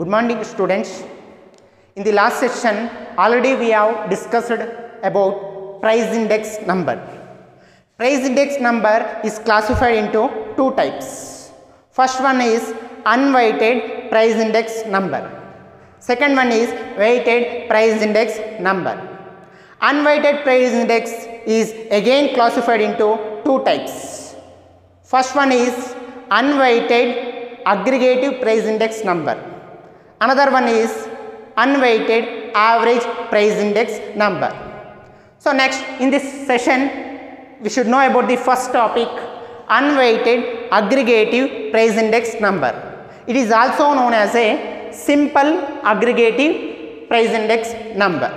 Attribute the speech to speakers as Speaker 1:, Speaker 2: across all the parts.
Speaker 1: Good morning students. In the last session already we have discussed about price index number. Price index number is classified into two types. First one is unweighted price index number. Second one is weighted price index number. Unweighted price index is again classified into two types. First one is unweighted aggregative price index number. Another one is unweighted average price index number. So next in this session we should know about the first topic unweighted aggregative price index number. It is also known as a simple aggregative price index number.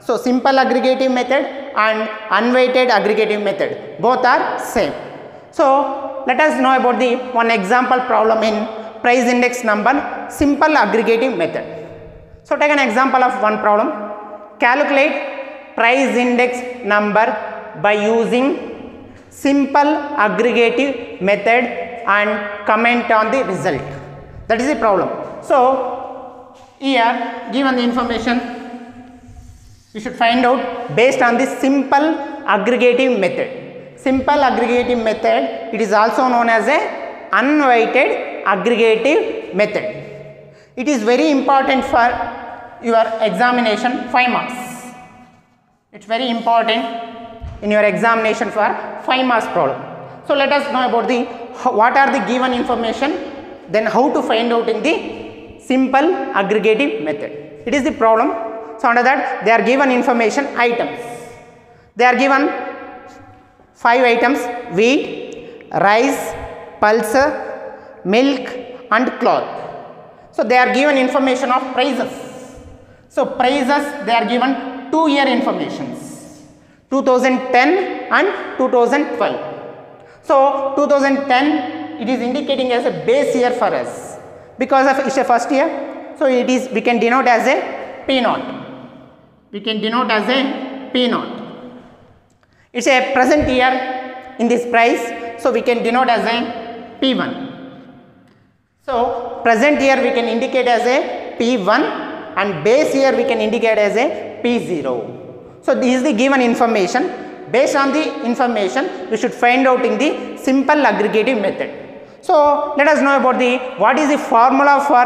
Speaker 1: So simple aggregative method and unweighted aggregative method both are same. So let us know about the one example problem in price index number simple aggregative method. So take an example of one problem. Calculate price index number by using simple aggregative method and comment on the result. That is the problem. So here given the information we should find out based on the simple aggregative method. Simple aggregative method it is also known as a unweighted aggregative method. It is very important for your examination 5 marks. It is very important in your examination for 5 marks problem. So let us know about the what are the given information then how to find out in the simple aggregative method. It is the problem. So under that they are given information items. They are given 5 items wheat, rice, pulse, milk and cloth. So they are given information of prices. So prices they are given 2 year informations 2010 and 2012. So 2010 it is indicating as a base year for us because of it's a first year. So it is we can denote as a P naught. We can denote as a P naught. It's a present year in this price. So we can denote as a P1. So present year we can indicate as a P1 and base year we can indicate as a P0. So this is the given information. Based on the information we should find out in the simple aggregative method. So let us know about the what is the formula for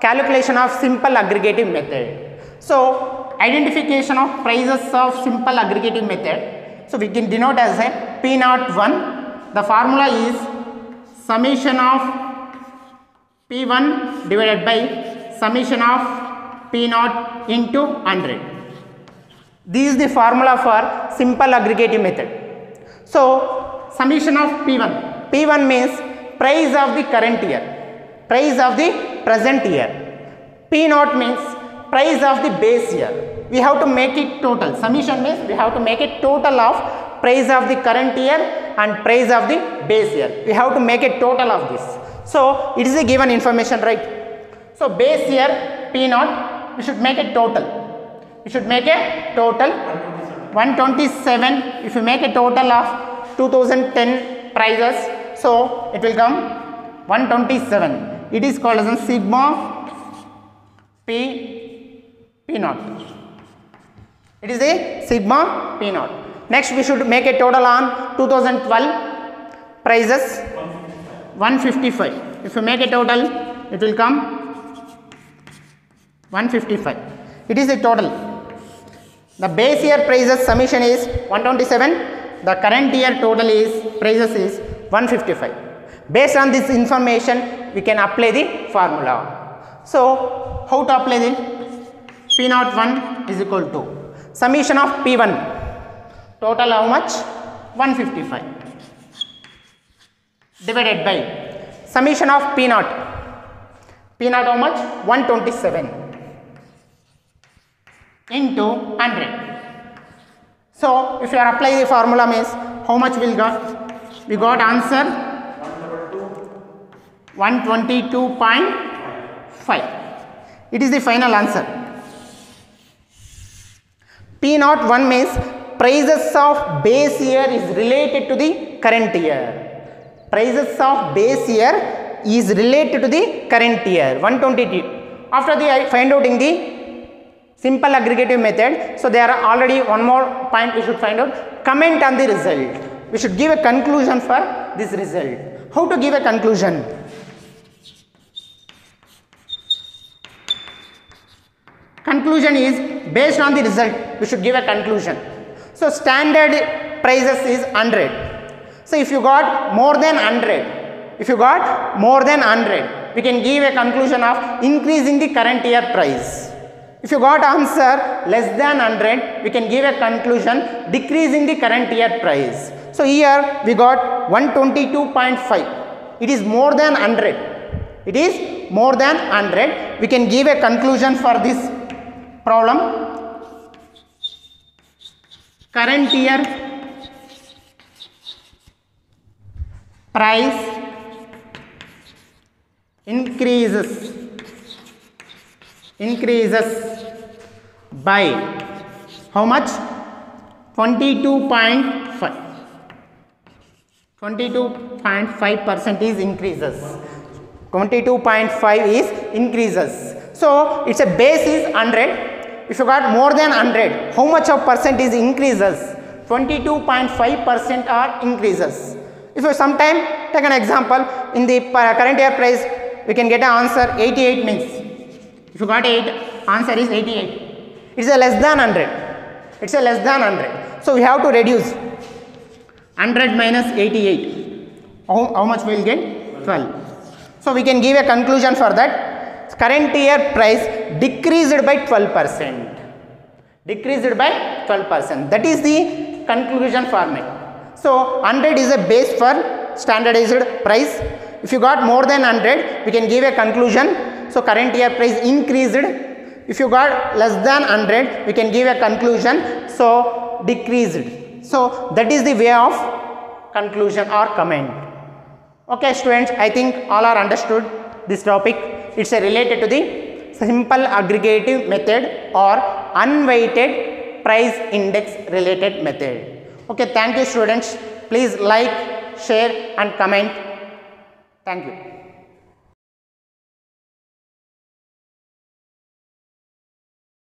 Speaker 1: calculation of simple aggregative method. So identification of prices of simple aggregative method. So we can denote as a P naught 1. The formula is summation of P1 divided by summation of P0 into 100. This is the formula for simple aggregative method. So summation of P1. P1 means price of the current year, price of the present year. P0 means price of the base year. We have to make it total. Summation means we have to make it total of price of the current year and price of the base year. We have to make a total of this. So it is a given information, right? So base year P naught, we should make a total. We should make a total 127. If you make a total of 2010 prices, so it will come 127. It is called as a sigma P P naught. It is a sigma P naught. Next we should make a total on 2012 prices 155. If you make a total, it will come 155. It is a total. The base year prices summation is 127. The current year total is prices is 155. Based on this information, we can apply the formula. So, how to apply the P naught 1 is equal to summation of P1 total how much 155 divided by summation of P naught. P naught how much? 127 into 100 so if you are applying the formula means how much will got? We got answer 122.5 it is the final answer. P naught 1 means prices of base year is related to the current year. Prices of base year is related to the current year 120 After the find out in the simple aggregative method, so there are already one more point we should find out, comment on the result. We should give a conclusion for this result. How to give a conclusion? Conclusion is based on the result, we should give a conclusion. So standard prices is 100. So if you got more than 100, if you got more than 100, we can give a conclusion of increasing the current year price. If you got answer less than 100, we can give a conclusion decreasing the current year price. So here we got 122.5. It is more than 100. It is more than 100. We can give a conclusion for this problem. Current year price increases increases by how much? 22.5 22.5 percent is increases. 22.5 is increases. So its a base is 100 if you got more than 100 how much of percent is increases? 22.5 percent are increases if you sometime take an example. In the current year price we can get an answer 88 means. If you got 8 answer is 88 it's a less than 100 it's a less than 100 so we have to reduce. 100 minus 88 how, how much we will get? 12 so we can give a conclusion for that. Current year price decreased by 12 percent. Decreased by 12 percent. That is the conclusion format so 100 is a base for standardized price. If you got more than 100 we can give a conclusion. So current year price increased. If you got less than 100 we can give a conclusion. So decreased. So that is the way of conclusion or comment. Okay students i think all are understood this topic. It's related to the simple aggregative method or unweighted price index related method okay thank you students. Please like share and comment. Thank you